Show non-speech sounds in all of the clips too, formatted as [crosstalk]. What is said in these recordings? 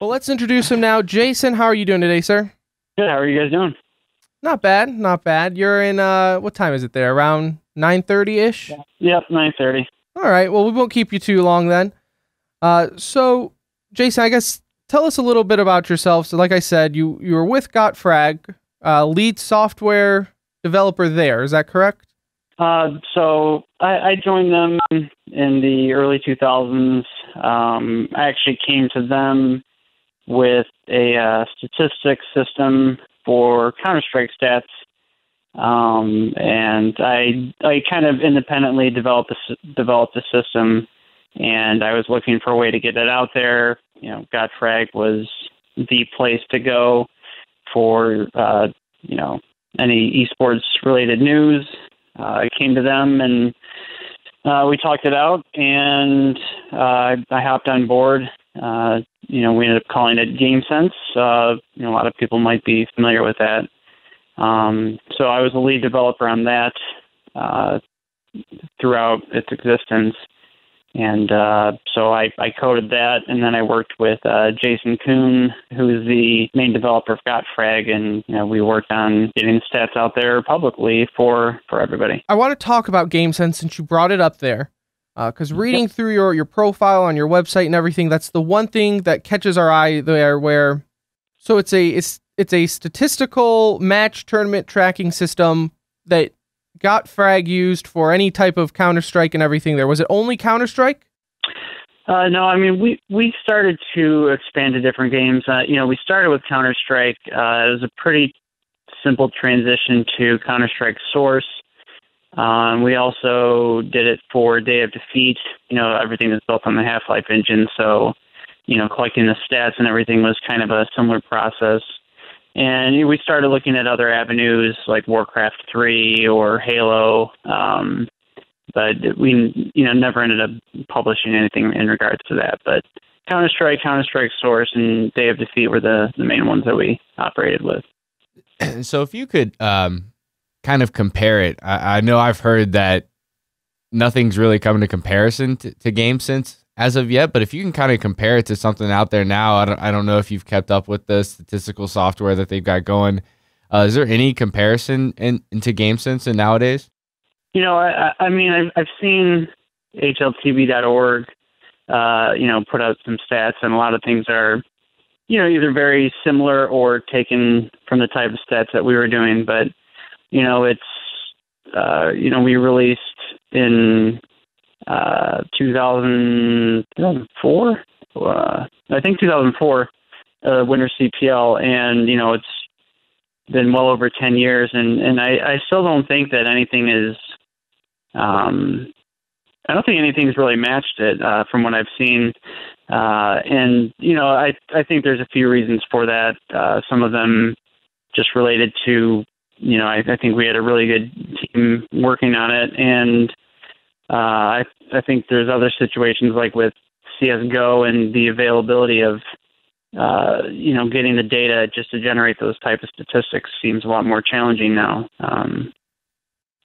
Well, let's introduce him now. Jason, how are you doing today, sir? Good. How are you guys doing? Not bad, not bad. You're in uh what time is it there? Around 9:30ish? Yep, nine thirty. All right. Well, we won't keep you too long then. Uh so Jason, I guess tell us a little bit about yourself. So like I said, you you were with GotFrag, uh lead software developer there. Is that correct? Uh, so I, I joined them in the early 2000s. Um, I actually came to them with a uh, statistics system for Counter Strike stats, um, and I I kind of independently developed a, developed a system, and I was looking for a way to get it out there. You know, GotFrag was the place to go for uh, you know any esports related news uh, I came to them and uh, we talked it out, and uh, I hopped on board. Uh, you know, we ended up calling it GameSense. Uh, you know, a lot of people might be familiar with that. Um, so I was the lead developer on that uh, throughout its existence. And uh, so I, I coded that, and then I worked with uh, Jason Kuhn, who's the main developer of GotFrag, and you know, we worked on getting stats out there publicly for for everybody. I want to talk about GameSense since you brought it up there, because reading yep. through your your profile on your website and everything, that's the one thing that catches our eye there. Where so it's a it's it's a statistical match tournament tracking system that GotFrag used for any type of Counter Strike and everything there? Was it only Counter Strike? Uh, no, I mean we we started to expand to different games. Uh, you know, we started with Counter Strike. Uh, it was a pretty simple transition to Counter Strike Source. Um, we also did it for Day of Defeat. You know, everything is built on the Half Life engine, so you know, collecting the stats and everything was kind of a similar process. And we started looking at other avenues like Warcraft 3 or Halo, um, but we you know never ended up publishing anything in regards to that. But Counter Strike, Counter Strike Source, and Day of Defeat were the, the main ones that we operated with. [clears throat] So if you could um, kind of compare it, I, I, know I've heard that nothing's really come to comparison to, to GameSense as of yet, but if you can kind of compare it to something out there now, I don't, I don't know if you've kept up with the statistical software that they've got going. Uh, is there any comparison in, into GameSense and nowadays? You know, I, I mean, I've, I've seen HLTV.org, uh, you know, put out some stats, and a lot of things are, you know, either very similar or taken from the type of stats that we were doing. But, you know, it's, uh, you know, we released in uh, 2004. Uh, I think 2004, uh, Winter CPL, and you know it's been well over 10 years, and and I, I still don't think that anything is. Um, I don't think anything's really matched it uh, from what I've seen, uh, and you know I I think there's a few reasons for that. Uh, some of them just related to you know I, I think we had a really good team working on it, and uh, I I think there's other situations like with CS:GO and the availability of uh, you know getting the data just to generate those type of statistics seems a lot more challenging now. Um,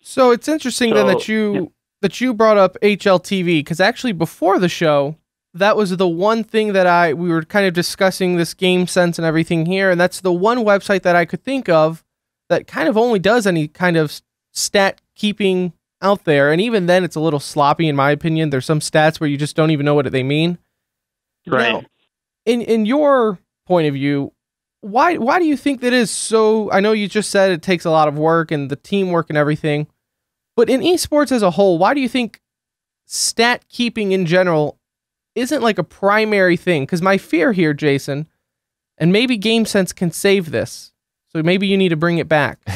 so it's interesting so, then that you yeah. that you brought up HLTV because actually before the show that was the one thing that I we were kind of discussing this GameSense and everything here, and that's the one website that I could think of that kind of only does any kind of stat keeping out there, and even then, it's a little sloppy in my opinion. There's some stats where you just don't even know what they mean. Right. Now, in in your point of view, why why do you think that is so? I know you just said it takes a lot of work and the teamwork and everything, but in esports as a whole, why do you think stat keeping in general isn't like a primary thing? Because my fear here, Jason, and maybe GameSense can save this. So maybe you need to bring it back. [laughs]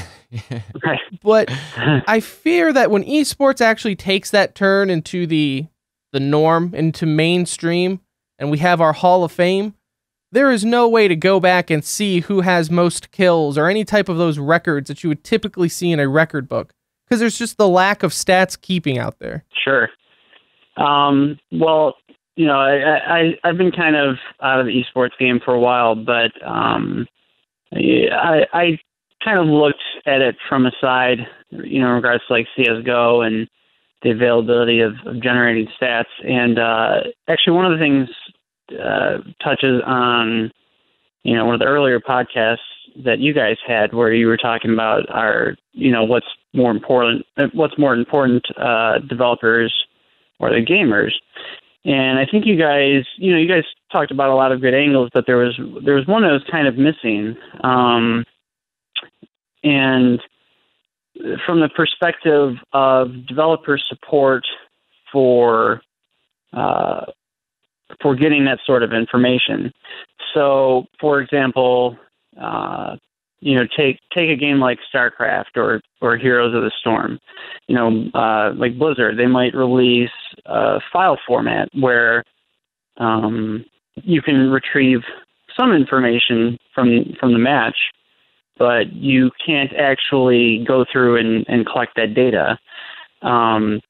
But [laughs] I fear that when esports actually takes that turn into the the norm, into mainstream, and we have our Hall of Fame, there is no way to go back and see who has most kills or any type of those records that you would typically see in a record book because there's just the lack of stats keeping out there. Sure. Um, well, you know, I, I I've been kind of out of the esports game for a while, but um, I I kind of looked at it from a side, you know, in regards to like CS:GO and the availability of, of generating stats. And uh, actually, one of the things uh, touches on you know one of the earlier podcasts that you guys had where you were talking about our you know what's more important what's more important uh, developers or the gamers and I think you guys you know you guys talked about a lot of good angles but there was there was one that was kind of missing um, and from the perspective of developer support for uh, for getting that sort of information. So, for example, uh, you know, take take a game like StarCraft or or Heroes of the Storm. You know, uh, like Blizzard, they might release a file format where um, you can retrieve some information from from the match, but you can't actually go through and, and collect that data. Um,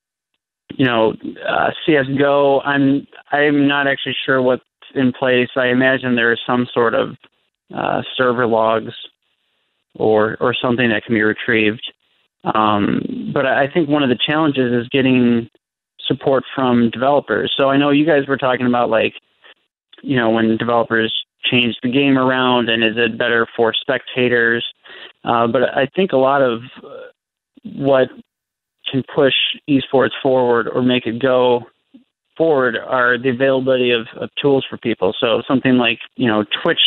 you know, uh, CS:GO. I'm I'm not actually sure what's in place. I imagine there is some sort of uh, server logs or or something that can be retrieved. Um, but I think one of the challenges is getting support from developers. So I know you guys were talking about like, you know, when developers change the game around and is it better for spectators? Uh, but I think a lot of what can push esports forward or make it go forward are the availability of, of tools for people. So something like, you know, Twitch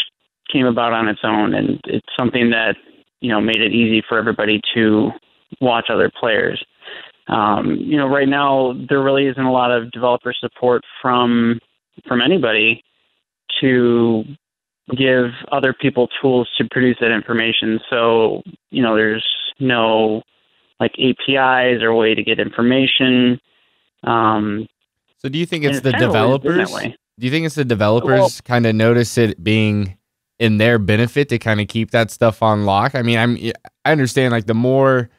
came about on its own and it's something that, you know, made it easy for everybody to watch other players. Um, you know, right now there really isn't a lot of developer support from from anybody to give other people tools to produce that information. So, you know, there's no like APIs or a way to get information. Um, so do you think it's the developers? Do you think it's the developers well, kind of notice it being in their benefit to kind of keep that stuff on lock? I mean, I'm I understand like the more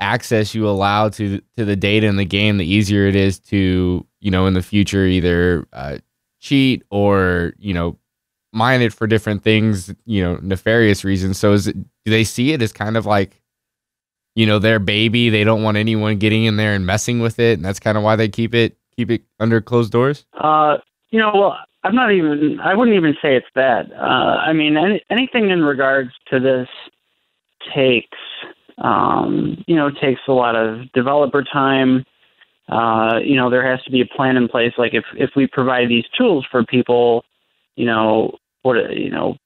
access you allow to to the data in the game, the easier it is to you know in the future either uh, cheat or you know mine it for different things, you know, nefarious reasons. So is it do they see it as kind of like you know their baby? They don't want anyone getting in there and messing with it, and that's kind of why they keep it keep it under closed doors. Uh, you know, well, I'm not even. I wouldn't even say it's that. Uh, I mean, any, anything in regards to this takes, um, you know, takes a lot of developer time. Uh, you know, there has to be a plan in place. Like if if we provide these tools for people, you know, what you know,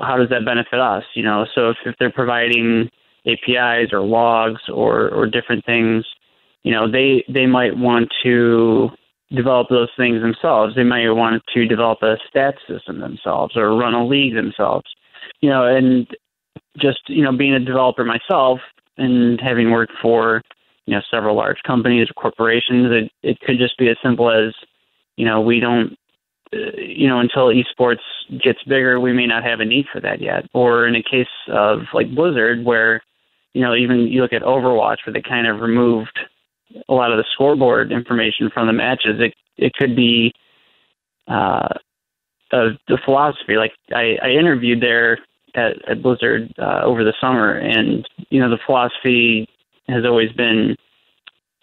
how does that benefit us? You know, so if if they're providing APIs or logs or or different things, you know, they they might want to develop those things themselves. They might want to develop a stats system themselves or run a league themselves. You know, and just you know, being a developer myself and having worked for you know several large companies or corporations, it it could just be as simple as you know we don't uh, you know until esports gets bigger, we may not have a need for that yet. Or in a case of like Blizzard, where you know, even you look at Overwatch where they kind of removed a lot of the scoreboard information from the matches. It it could be uh, a, the philosophy. Like I, I interviewed there at, at Blizzard uh, over the summer, and you know the philosophy has always been,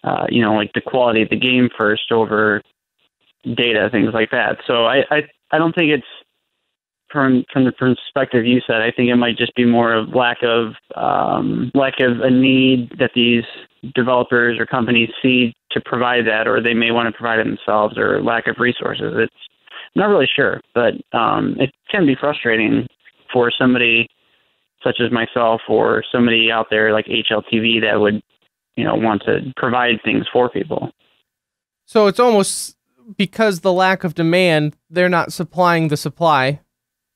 uh, you know, like the quality of the game first over data, things like that. So I I, I don't think it's from from the perspective you said, I think it might just be more of lack of um, lack of a need that these developers or companies see to provide that, or they may want to provide it themselves, or lack of resources. It's I'm not really sure, but um, it can be frustrating for somebody such as myself or somebody out there like HLTV that would you know want to provide things for people. So it's almost because the lack of demand, they're not supplying the supply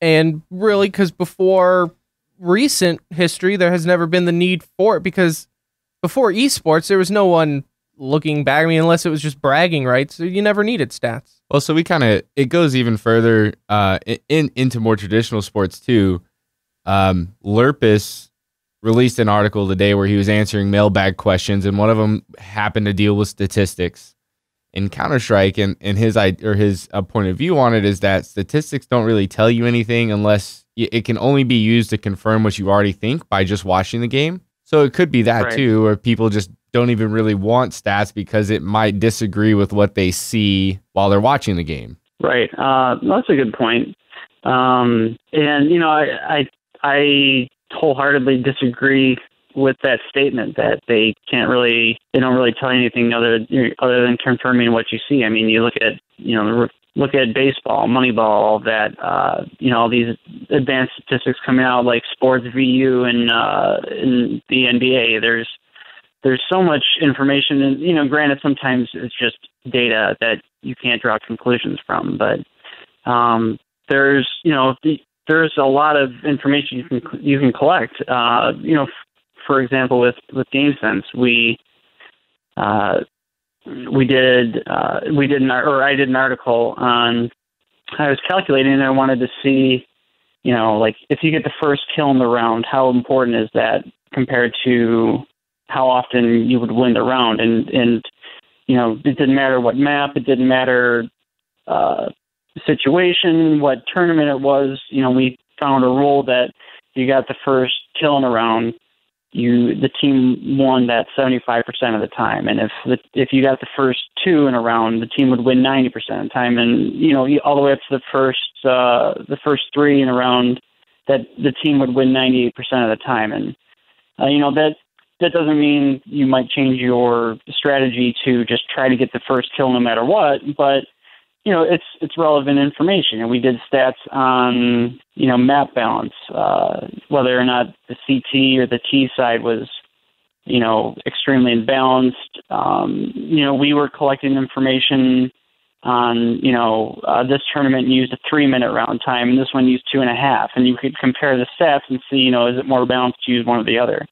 and really, because before recent history, there has never been the need for it because before esports, there was no one looking back. I mean, unless it was just bragging rights, so you never needed stats. Well, so we kind of it goes even further uh, in into more traditional sports too. Um, Lurppis released an article today where he was answering mailbag questions, and one of them happened to deal with statistics in Counter Strike, and, and his or his uh, point of view on it is that statistics don't really tell you anything unless it can only be used to confirm what you already think by just watching the game. So it could be that right. too, or people just don't even really want stats because it might disagree with what they see while they're watching the game. Right. Uh, that's a good point. Um, and you know, I, I I wholeheartedly disagree with that statement that they can't really they don't really tell you anything other other than confirming what you see. I mean, you look at you know look at baseball, Moneyball, all that. Uh, you know, all these advanced statistics coming out like Sports VU and uh, in the NBA. There's there's so much information, and you know, granted, sometimes it's just data that you can't draw conclusions from, but um, there's you know the, there's a lot of information you can you can collect. Uh, you know, f- for example, with with GameSense, we uh, we did uh, we did an or I did an article on. I was calculating, and I wanted to see, you know, like if you get the first kill in the round, how important is that compared to how often you would win the round? And and you know, it didn't matter what map, it didn't matter uh, situation, what tournament it was. You know, we found a rule that you got the first kill in a round, you the team won that 75% of the time, and if the, if you got the first two in a round, the team would win 90% of the time, and you know all the way up to the first uh, the first three in a round, that the team would win 98% of the time, and uh, you know that that doesn't mean you might change your strategy to just try to get the first kill no matter what, but you know, it's it's relevant information, and we did stats on you know map balance, uh, whether or not the CT or the T side was you know extremely imbalanced. Um, you know, we were collecting information on you know uh, this tournament used a three minute round time, and this one used two and a half, and you could compare the stats and see you know is it more balanced to use one or the other.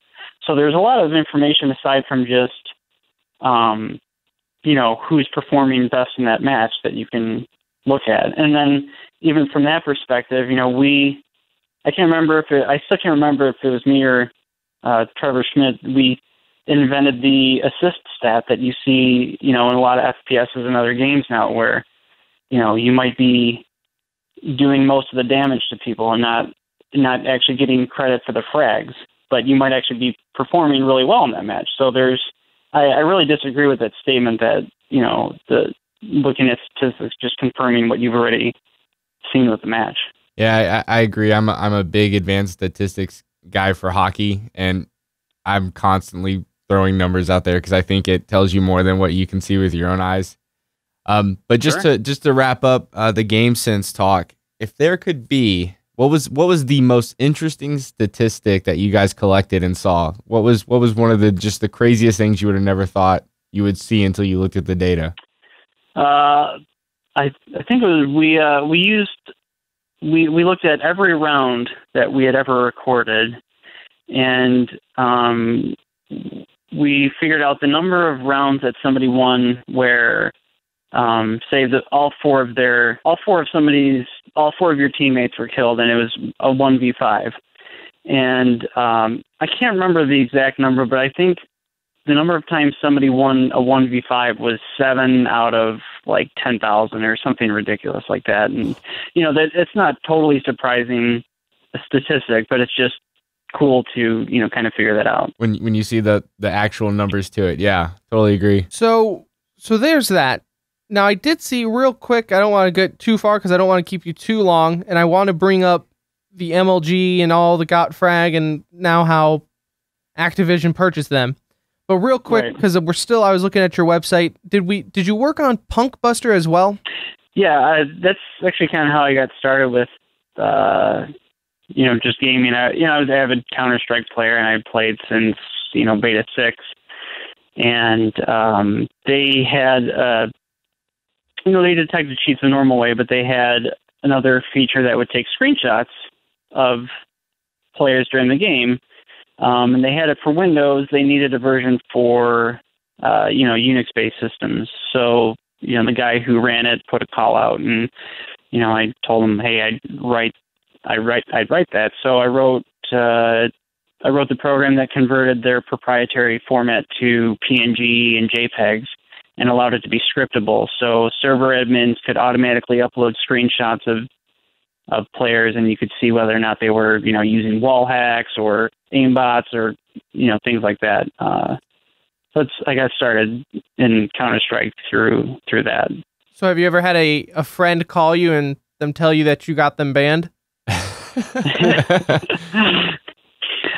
So there's a lot of information aside from just um, you know who's performing best in that match that you can look at. And then even from that perspective, you know, we I can't remember if it I still can't remember if it was me or uh, Trevor Schmidt. We invented the assist stat that you see, you know, in a lot of FPSs and other games now, where you know you might be doing most of the damage to people and not not actually getting credit for the frags, but you might actually be performing really well in that match. So there's I, I really disagree with that statement that you know the looking at statistics just confirming what you've already seen with the match. Yeah, I, I agree. I'm a, I'm a big advanced statistics guy for hockey, and I'm constantly throwing numbers out there because I think it tells you more than what you can see with your own eyes. Um, but just sure. to just to wrap up uh, the GameSense talk, if there could be what was what was the most interesting statistic that you guys collected and saw? What was what was one of the just the craziest things you would have never thought you would see until you looked at the data? Uh, I I think it was we uh, we used we we looked at every round that we had ever recorded, and um, we figured out the number of rounds that somebody won where um, say that all four of their all four of somebody's all four of your teammates were killed, and it was a one v five. And um, I can't remember the exact number, but I think the number of times somebody won a one v five was seven out of like ten thousand or something ridiculous like that. And you know that it's not totally surprising a statistic, but it's just cool to you know kind of figure that out when when you see the the actual numbers to it. Yeah, totally agree. So so there's that. Now, I did see real quick, I don't want to get too far because I don't want to keep you too long, and I want to bring up the MLG and all the GotFrag and now how Activision purchased them. But real quick, because right. we're still, I was looking at your website. Did we? Did you work on PunkBuster as well? Yeah, uh, that's actually kind of how I got started with, uh, you know, just gaming. I, you know, I was an avid Counter Strike player, and I played since you know Beta Six, and um, they had uh, you know, they detected cheats the normal way, but they had another feature that would take screenshots of players during the game. Um, and they had it for Windows. They needed a version for, uh, you know, Unix-based systems. So, you know, the guy who ran it put a call out, and you know, I told him, hey, I'd write, I write, I'd write that. So I wrote, uh, I wrote the program that converted their proprietary format to PNG and JPEGs and allowed it to be scriptable. So server admins could automatically upload screenshots of of players, and you could see whether or not they were, you know, using wall hacks or aimbots or you know things like that. Uh, so it's I got started in Counter Strike through through that. So have you ever had a, a friend call you and them tell you that you got them banned? [laughs] [laughs] [laughs]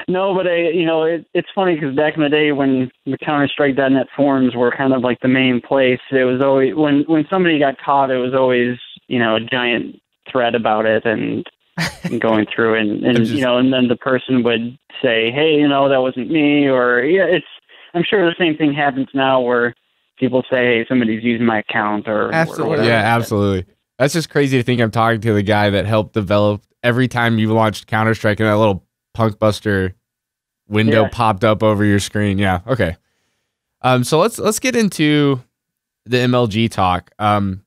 no, but I, you know, it, it's funny because back in the day when the Counter-Strike.net forums were kind of like the main place, it was always when when somebody got caught, it was always you know a giant thread about it and, and [laughs] going through and and just- you know, and then the person would say, hey, you know, that wasn't me, or yeah, it's. I'm sure the same thing happens now where people say, hey, somebody's using my account or or Absolutely. whatever. yeah, absolutely. That's just crazy to think I'm talking to the guy that helped develop every time you launched Counter Strike and that little PunkBuster window Yeah. popped up over your screen. Yeah. Okay. Um, so let's let's get into the MLG talk. Um,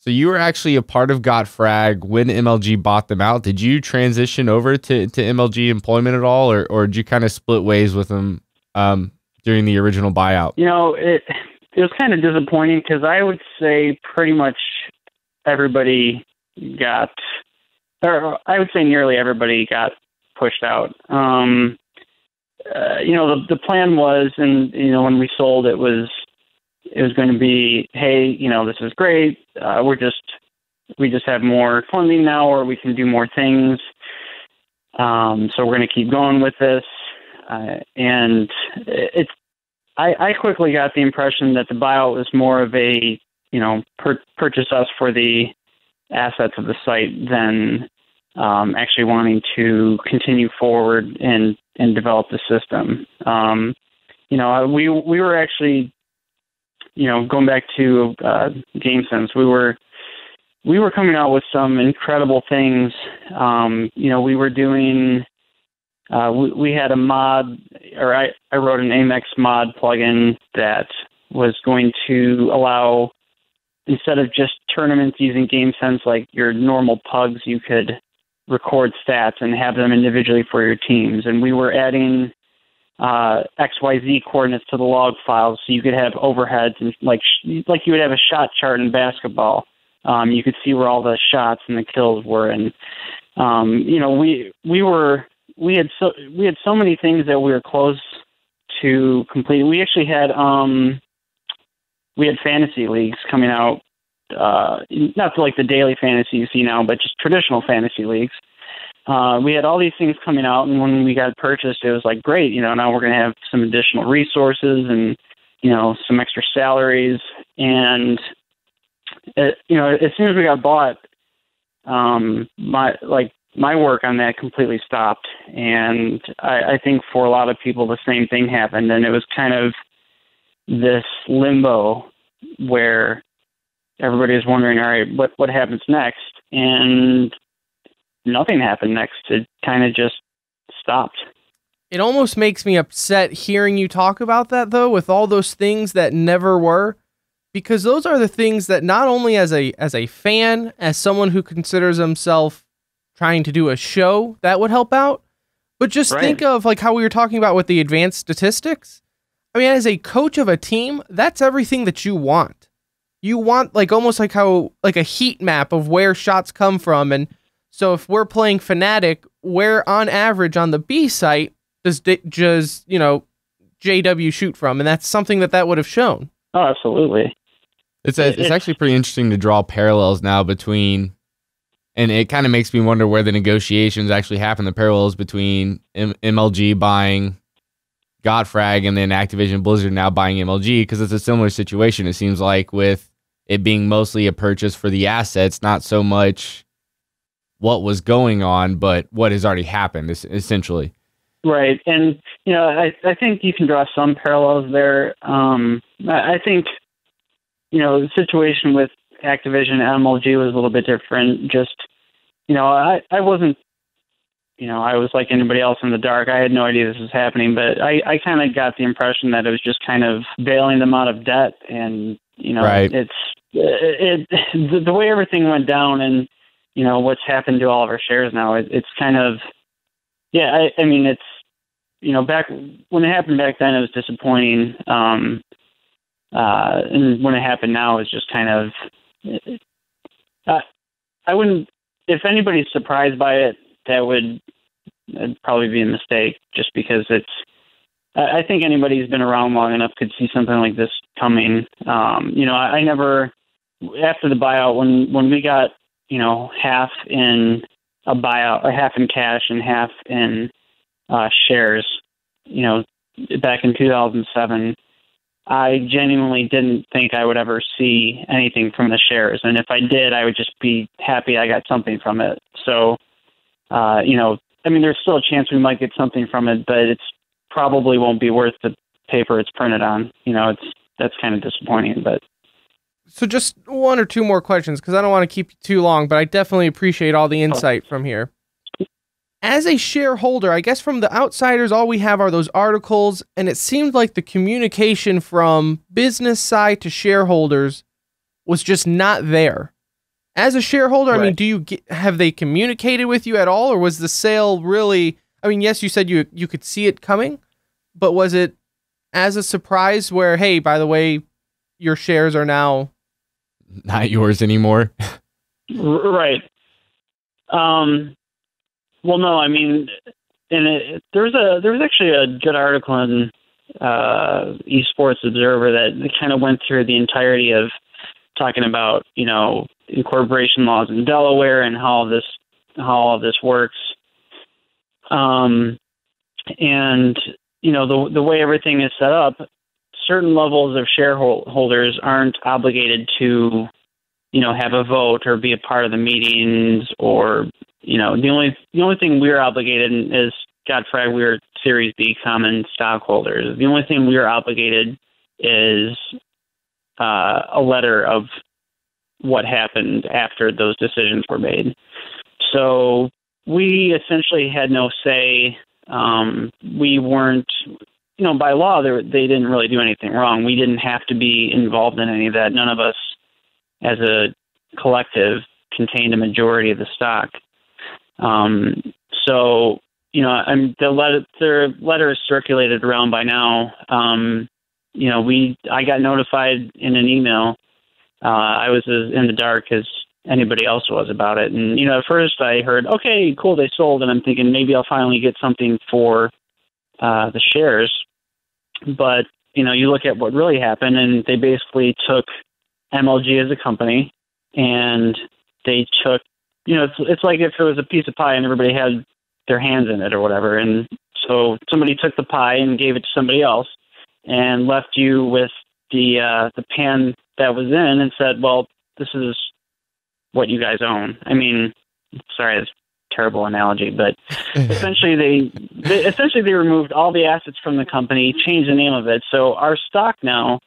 so you were actually a part of GotFrag when MLG bought them out. Did you transition over to, to MLG employment at all, or or did you kind of split ways with them um, during the original buyout? You know, it it was kind of disappointing because I would say pretty much everybody got, or I would say nearly everybody got pushed out. Um, uh, you know, the the plan was, and you know, when we sold, it was it was going to be, hey, you know, this is great. Uh, we're just we just have more funding now, or we can do more things. Um, so we're going to keep going with this, uh, and it's I, I quickly got the impression that the buyout was more of a, you know, per- purchase us for the assets of the site than um, actually wanting to continue forward and and develop the system. Um, you know, we we were actually, you know, going back to uh, GameSense, we were we were coming out with some incredible things. Um, you know, we were doing uh, we, we had a mod, or I, I wrote an AMX Mod plugin that was going to allow, instead of just tournaments using GameSense like your normal pugs, you could record stats and have them individually for your teams. And we were adding uh, XYZ coordinates to the log files so you could have overheads and like like you would have a shot chart in basketball. Um, you could see where all the shots and the kills were, and um, you know we we were we had so we had so many things that we were close to complete. We actually had um we had fantasy leagues coming out uh not like the daily fantasy you see now, but just traditional fantasy leagues. Uh, we had all these things coming out, and when we got purchased, it was like great. You know, now we're going to have some additional resources and you know some extra salaries, and it, you know as soon as we got bought, um, my like my work on that completely stopped. And I, I think for a lot of people, the same thing happened. And it was kind of this limbo where everybody is wondering, all right, what, what happens next? And nothing happened next. It kind of just stopped. It almost makes me upset hearing you talk about that though, with all those things that never were, because those are the things that not only as a as a fan, as someone who considers himself trying to do a show that would help out, but just Right. think of like how we were talking about with the advanced statistics. I mean, as a coach of a team, that's everything that you want. You want like almost like how like a heat map of where shots come from, and so if we're playing Fnatic, where on average on the B site does does you know JW shoot from, and that's something that that would have shown. Oh, absolutely. It's a, it's it's- actually pretty interesting to draw parallels now between, and it kind of makes me wonder where the negotiations actually happen. The parallels between M- MLG buying GotFrag and then Activision Blizzard now buying MLG because it's a similar situation. It seems like with it being mostly a purchase for the assets, not so much what was going on, but what has already happened. Essentially, Right, and you know, I I think you can draw some parallels there. Um, I, I think you know the situation with Activision and MLG was a little bit different. Just you know, I I wasn't you know I was like anybody else in the dark. I had no idea this was happening, but I I kind of got the impression that it was just kind of bailing them out of debt, and you know, Right. it's it, it the, the way everything went down, and you know what's happened to all of our shares now. It, it's kind of yeah, I, I mean, it's you know, back when it happened back then, it was disappointing. Um, uh, and when it happened now, it's just kind of. Uh, I wouldn't. If anybody's surprised by it, that would it'd probably be a mistake, just because it's. I I think anybody who's been around long enough could see something like this coming. Um, you know, I, I never, after the buyout when when we got you know half in a buyout, or half in cash and half in uh, shares. You know, back in 2007, I genuinely didn't think I would ever see anything from the shares, and if I did, I would just be happy I got something from it. So, uh, you know, I mean, there's still a chance we might get something from it, but it's probably won't be worth the paper it's printed on. You know, it's that's kind of disappointing, but so just one or two more questions because I don't want to keep you too long, but I definitely appreciate all the oh. insight from here. As a shareholder, I guess from the outsiders, all we have are those articles, and it seemed like the communication from business side to shareholders was just not there. As a shareholder, right. I mean, do you get, have they communicated with you at all, or was the sale really? I mean, yes, you said you you could see it coming, but was it as a surprise where, hey, by the way, your shares are now not yours anymore? [laughs] right. Um, well, no, I mean, and it, there's a there was actually a good article in uh, Esports Observer that kind of went through the entirety of talking about you know incorporation laws in Delaware and how this how all this works. Um, and you know the the way everything is set up, certain levels of shareholders aren't obligated to, you know, have a vote or be a part of the meetings or, you know, the only the only thing we're obligated is GotFrag, we're Series B common stockholders. The only thing we're obligated is uh, a letter of what happened after those decisions were made. So we essentially had no say. Um, we weren't you know, by law, they they didn't really do anything wrong. We didn't have to be involved in any of that. None of us, as a collective, contained a majority of the stock. Um, so, you know, I'm the letter the letter is circulated around by now. Um, you know, we I got notified in an email. Uh, I was as in the dark as anybody else was about it, and you know, at first I heard, okay, cool, they sold, and I'm thinking maybe I'll finally get something for uh, the shares. But you know, you look at what really happened, and they basically took MLG as a company, and they took, you know, it's it's like if it was a piece of pie and everybody had their hands in it or whatever, and so somebody took the pie and gave it to somebody else, and left you with the uh, the pan that was in, and said, well, this is what you guys own. I mean, sorry, it's terrible analogy, but [laughs] essentially they, they essentially they removed all the assets from the company, changed the name of it. So our stock now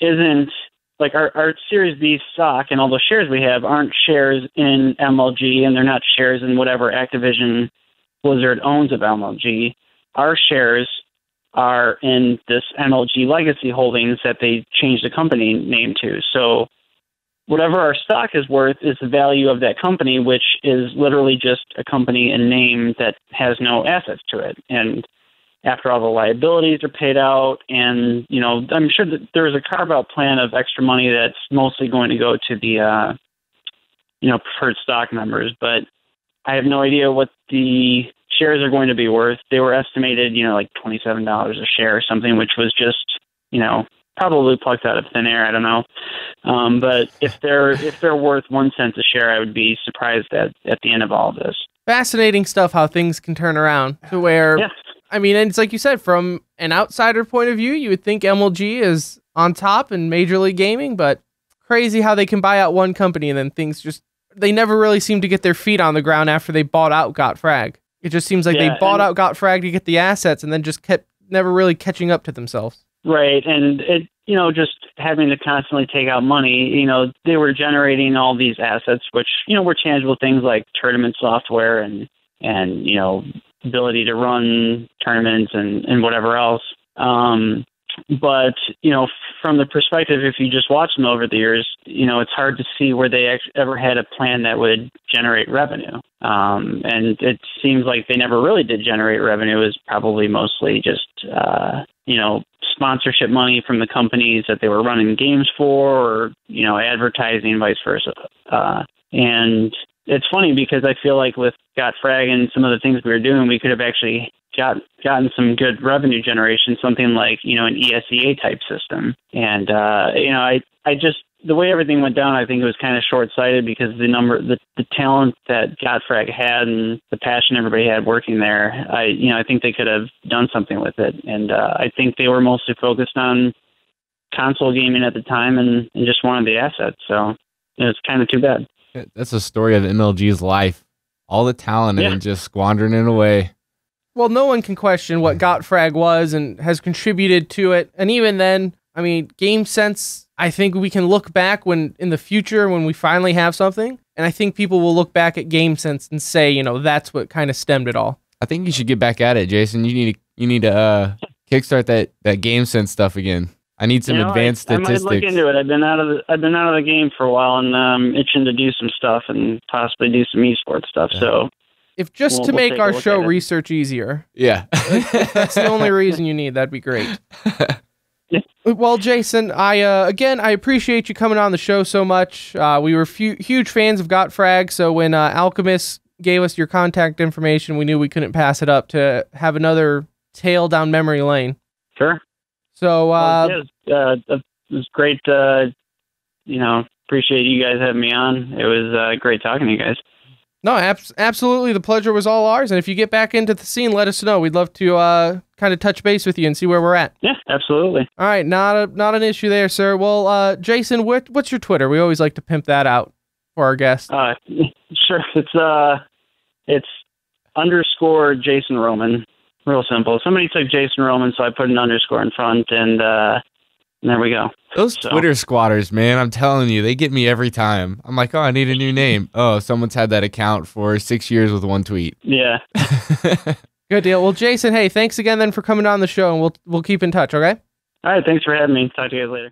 isn't like our, our Series B stock and all the shares we have aren't shares in MLG and they're not shares in whatever Activision Blizzard owns of MLG. Our shares are in this MLG Legacy Holdings that they changed the company name to. So whatever our stock is worth is the value of that company, which is literally just a company and name that has no assets to it. And after all the liabilities are paid out, and you know, I'm sure that there's a carve out plan of extra money that's mostly going to go to the, uh, you know, preferred stock members. But I have no idea what the shares are going to be worth. They were estimated, you know, like twenty-seven dollars a share or something, which was just, you know, probably plucked out of thin air. I don't know, um, but if they're [laughs] if they're worth one cent a share, I would be surprised at at the end of all of this. Fascinating stuff. How things can turn around to where. Yes. I mean, and it's like you said, from an outsider point of view, you would think MLG is on top in Major League Gaming, but crazy how they can buy out one company and then things just they never really seem to get their feet on the ground after they bought out GotFrag. It just seems like yeah, they bought out GotFrag to get the assets and then just kept never really catching up to themselves. Right, and it you know just having to constantly take out money. You know they were generating all these assets, which you know were tangible things like tournament software and and you know ability to run tournaments and and whatever else. Um, but you know, from the perspective, if you just watch them over the years, you know, it's hard to see where they ever had a plan that would generate revenue. Um, and it seems like they never really did generate revenue. Was probably mostly just, uh, you know, sponsorship money from the companies that they were running games for, or you know, advertising, vice versa. Uh, and it's funny because I feel like with GotFrag and some of the things we were doing, we could have actually got gotten some good revenue generation, something like you know an ESEA type system. And uh, you know, I I just the way everything went down, I think it was kind of short sighted because the number, the, the talent that GotFrag had and the passion everybody had working there, I, you know, I think they could have done something with it. And uh, I think they were mostly focused on console gaming at the time and, and just wanted the assets. So it's kind of too bad. That's a story of MLG's life. All the talent Yeah. and just squandering it away. Well, no one can question what [laughs] GotFrag was and has contributed to it. And even then, I mean, GameSense, I think we can look back when in the future when we finally have something. And I think people will look back at GameSense and say, you know, that's what kind of stemmed it all. I think you should get back at it, Jason. You need to you need to uh, kickstart that that GameSense stuff again. I need some You know, advanced I, I statistics. might look into it. I've been out of the I've been out of the game for a while and um itching to do some stuff and possibly do some esports stuff. So If just We'll- to we'll make our show research easier, yeah. that's the only [laughs] reason you need. That'd be great. [laughs] Well, Jason, I uh, again I appreciate you coming on the show so much. Uh, we were fu- huge fans of GotFrag, so when uh, Alchemist gave us your contact information, we knew we couldn't pass it up to have another tail down memory lane. sure. So uh, Well, it was, uh, it was great. Uh, you know, appreciate you guys having me on. It was uh, great talking to you guys. No, abs- absolutely, the pleasure was all ours. And if you get back into the scene, let us know. We'd love to uh, kind of touch base with you and see where we're at. Yeah, absolutely. All right, not a not an issue there, sir. Well, uh, Jason, what what's your Twitter? We always like to pimp that out for our guests. Uh, [laughs] sure. It's uh, it's underscore Jason Roman. Real simple. Somebody took Jason Roman, so I put an underscore in front, and uh, there we go. Those So- Twitter squatters, man, I'm telling you, they get me every time. I'm like, oh, I need a new name. Oh, someone's had that account for six years with one tweet. Yeah. [laughs] Good deal. Well, Jason, hey, thanks again then for coming on the show, and we'll we'll keep in touch. Okay. All right. Thanks for having me. Talk to you guys later.